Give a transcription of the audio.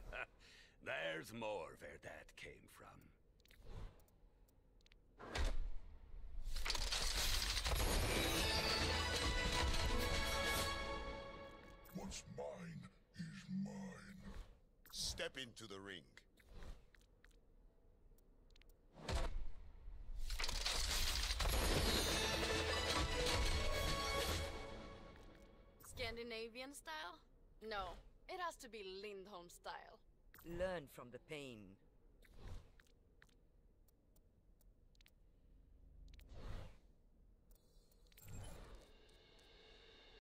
There's more where that came from. What's mine is mine. Step into the ring. Scandinavian style? No, it has to be Lindholm style. Learn from the pain.